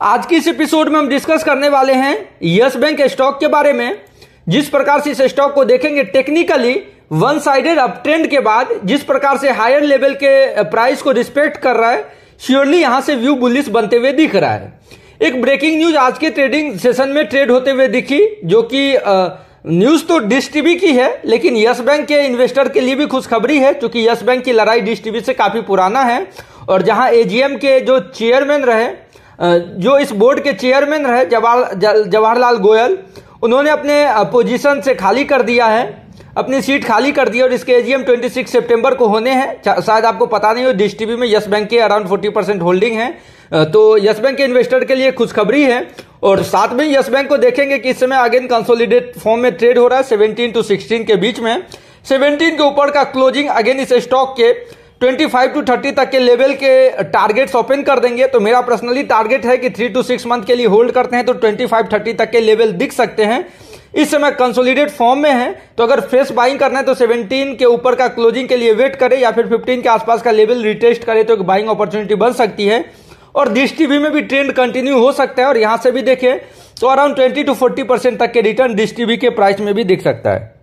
आज की इस एपिसोड में हम डिस्कस करने वाले हैं यस बैंक स्टॉक के बारे में, जिस प्रकार से इस स्टॉक को देखेंगे technically one sided up trend के बाद, जिस प्रकार से हायर लेवल के प्राइस को रिस्पेक्ट कर रहा है श्योरली यहाँ से व्यू बुलिस बनते हुए दिख रहा है। एक ब्रेकिंग न्यूज़ आज के ट्रेडिंग सेशन में ट्रेड होते हुए दिखी, जो कि न्यूज़ तो डिश टीवी की है, लेकिन यस बैंक के इन्वेस्टर के लिए भी खुशखबरी है, क्योंकि यस बैंक की लड़ाई डिश टीवी से काफ़ी पुराना है, और जहाँ एजीएम के जो चेयरमैन रहे जो इस बोर्ड के चेयरमैन रहे जवाहर जवाहरलाल गोयल, उन्होंने अपने पोजीशन से खाली कर दिया है, अपनी सीट खाली कर दी और इसके एजीएम 26 सितंबर को होने हैं। शायद आपको पता नहीं हो डिश टीवी में यस बैंक के अराउंड 40 परसेंट होल्डिंग है। तो यस बैंक के इन्वेस्टर के लिए खुशखबरी है और साथ में यस बैंक को देखेंगे कि इस समय अगेन कंसोलिडेट फॉर्म में ट्रेड हो रहा है सेवनटीन टू सिक्सटीन के बीच में। सेवनटीन के ऊपर का क्लोजिंग अगेन इस स्टॉक के 25 टू 30 तक के लेवल के टारगेट्स ओपन कर देंगे तो मेरा पर्सनली टारगेट है कि थ्री टू सिक्स मंथ के लिए होल्ड करते हैं तो 25 30 तक के लेवल दिख सकते हैं। इस समय कंसोलिडेट फॉर्म में है तो अगर फ्रेश बाइंग करना है तो 17 के ऊपर का क्लोजिंग के लिए वेट करें, या फिर 15 के आसपास का लेवल रिटेस्ट करे तो एक बाइंग अपॉर्चुनिटी बन सकती है। और डिश टीवी में भी ट्रेंड कंटिन्यू हो सकता है, और यहाँ से भी देखें तो around twenty to forty percent तक के रिटर्न डिश टीवी के प्राइस में भी दिख सकता है।